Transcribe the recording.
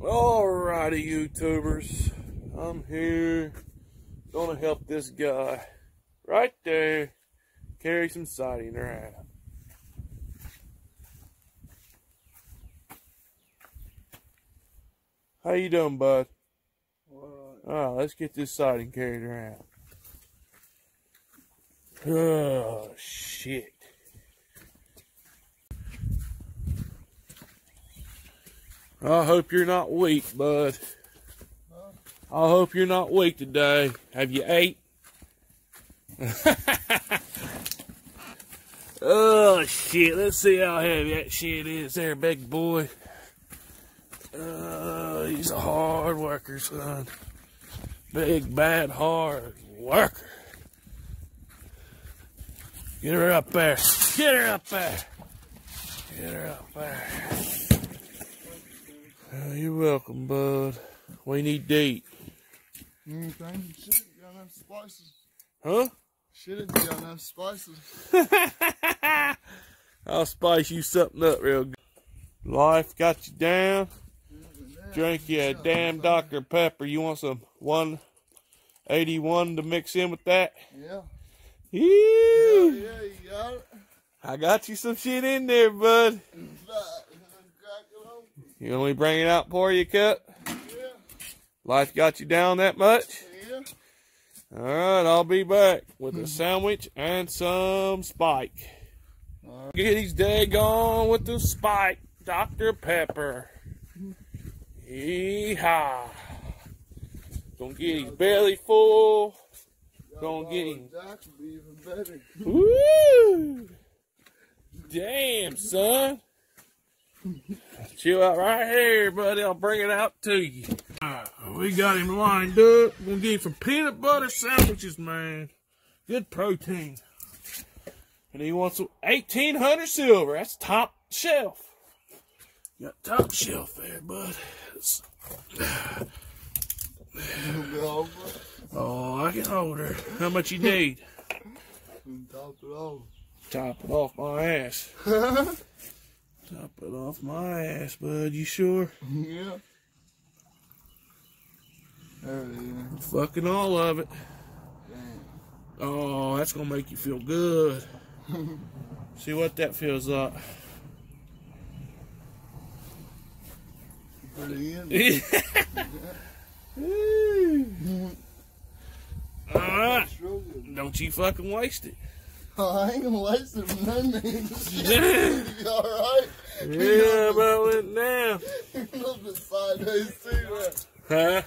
Alrighty, YouTubers. I'm here. Gonna help this guy right there carry some siding around. How you doing, bud? Alright, let's get this siding carried around. Oh, shit. I hope you're not weak, bud. I hope you're not weak today. Have you ate? oh, shit. Let's see how heavy that shit is there, big boy. Uh, he's a hard worker, son. Big, bad, hard worker. Get her up there. Get her up there. Get her up there. Oh, you're welcome, bud. We need eat. Anything? Shit, you got enough spices. Huh? Shit, you got enough spices. I'll spice you something up real good. Life got you down. Drink you a damn Dr. Pepper. You want some 181 to mix in with that? Yeah. Ew. Yeah, yeah, you got it. I got you some shit in there, bud. Crack it open. You to bring it out for you, cut? Yeah, Life got you down that much? yeah. All right, I'll be back with a hmm. sandwich and some spike. Get his day on with the spike, Dr. Pepper. Yeehaw. Gonna get his belly full. Gonna get him. That would be even better. Woo! Damn, son. Chill out right here, buddy. I'll bring it out to you. Alright, we got him lined up. We're gonna get him some peanut butter sandwiches, man. Good protein. And he wants some 1800 silver. That's top shelf. Got top shelf there, bud. Oh, I can hold her. How much you need? Top it off. Top it off my ass. Top it off my ass, bud. You sure? yeah. There it is. Fucking all of it. Damn. Oh, that's gonna make you feel good. See what that feels like. Put it in. Alright, It's real good. don't you fucking waste it. I ain't gonna waste it for nothing. yeah, You alright? about went down. A little bit sideways too, right? Huh?